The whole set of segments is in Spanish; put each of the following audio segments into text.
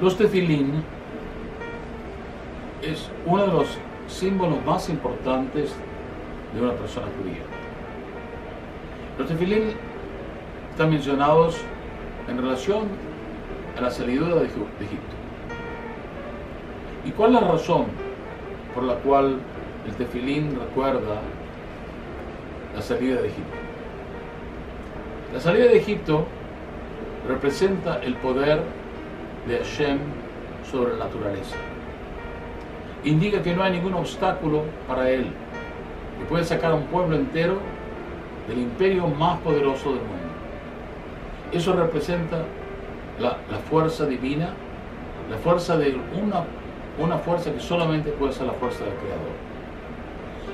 Los tefilín es uno de los símbolos más importantes de una persona judía. Los tefilín están mencionados en relación a la salida de Egipto. ¿Y cuál es la razón por la cual el tefilín recuerda la salida de Egipto? La salida de Egipto representa el poder de Hashem sobre la naturaleza. Indica que no hay ningún obstáculo para él, que puede sacar a un pueblo entero del imperio más poderoso del mundo. Eso representa la, fuerza divina, la fuerza de una, una fuerza que solamente puede ser la fuerza del Creador.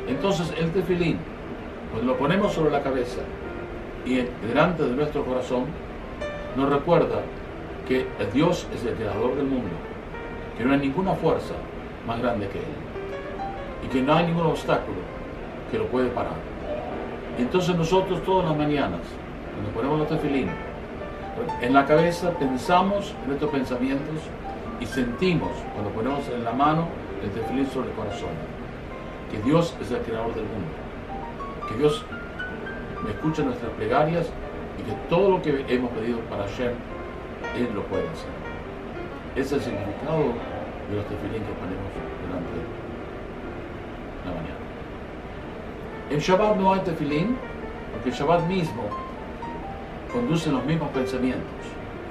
Entonces el tefilín, cuando lo ponemos sobre la cabeza y delante de nuestro corazón, nos recuerda que Dios es el creador del mundo, que no hay ninguna fuerza más grande que Él y que no hay ningún obstáculo que lo puede parar. Entonces nosotros todas las mañanas, cuando ponemos los tefilín, en la cabeza pensamos en estos pensamientos y sentimos cuando ponemos en la mano el tefilín sobre el corazón, que Dios es el creador del mundo, que Dios me escucha nuestras plegarias y que todo lo que hemos pedido para Hashem él lo puede hacer. Ese es el significado de los tefilín que ponemos durante la mañana. En Shabbat no hay tefilín, porque el Shabbat mismo conduce los mismos pensamientos.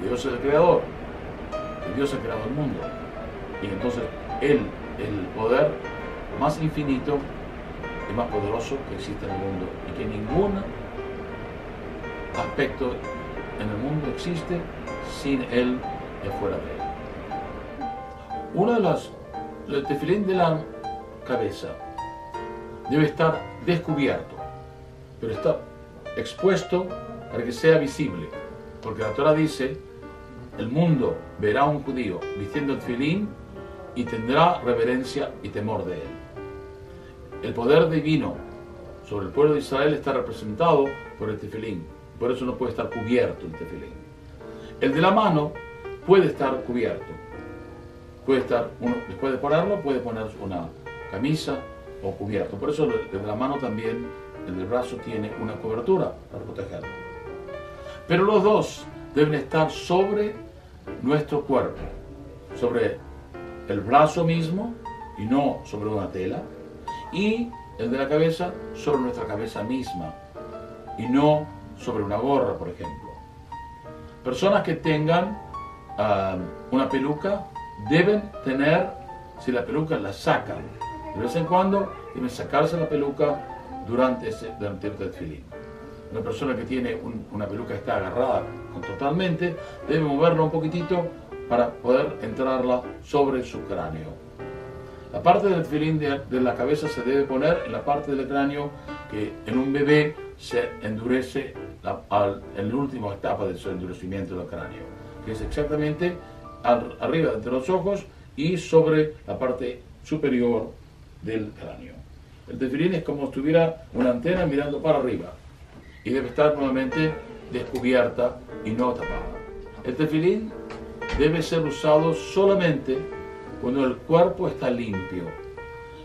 Dios es el creador, Dios ha creado el mundo. Y entonces Él, el poder más infinito y más poderoso que existe en el mundo. Y que ningún aspecto en el mundo existe sin él y fuera de él. Uno de las, tefilín de la cabeza debe estar descubierto, pero está expuesto para que sea visible, porque la Torah dice, el mundo verá a un judío vistiendo el tefilín y tendrá reverencia y temor de él. El poder divino sobre el pueblo de Israel está representado por el tefilín, por eso no puede estar cubierto el tefilín. El de la mano puede estar cubierto. Puede estar, uno, después de ponerlo, puede poner una camisa o cubierto. Por eso el de la mano también, el del brazo tiene una cobertura para protegerlo. Pero los dos deben estar sobre nuestro cuerpo, sobre el brazo mismo y no sobre una tela, y el de la cabeza sobre nuestra cabeza misma y no sobre una gorra, por ejemplo. Personas que tengan ah, una peluca deben tener, si la peluca la sacan, de vez en cuando deben sacarse la peluca durante, ese, durante el tefilín. Una persona que tiene una peluca está agarrada totalmente debe moverla un poquitito para poder entrarla sobre su cráneo. La parte del tefilín de, de, la cabeza se debe poner en la parte del cráneo que en un bebé se endurece en la última etapa de su endurecimiento del cráneo, que es exactamente arriba de los ojos y sobre la parte superior del cráneo. El tefilín es como si estuviera una antena mirando para arriba y debe estar nuevamente descubierta y no tapada. El tefilín debe ser usado solamente cuando el cuerpo está limpio.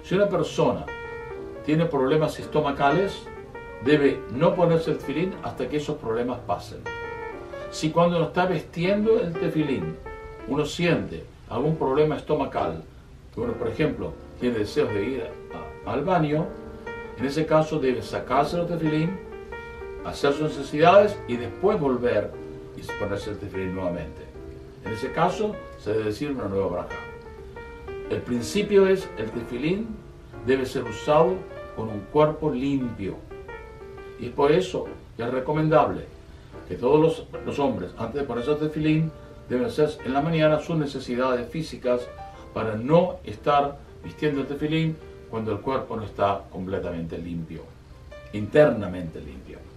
Si una persona tiene problemas estomacales, debe no ponerse el tefilín hasta que esos problemas pasen. Si cuando uno está vestiendo el tefilín uno siente algún problema estomacal, uno por ejemplo tiene deseos de ir al baño, en ese caso debe sacarse el tefilín, hacer sus necesidades y después volver y ponerse el tefilín nuevamente. En ese caso se debe decir una nueva braja. El principio es el tefilín debe ser usado con un cuerpo limpio y por eso es recomendable que todos los, hombres, antes de ponerse el tefilín, deben hacer en la mañana sus necesidades físicas para no estar vistiendo el tefilín cuando el cuerpo no está completamente limpio, internamente limpio.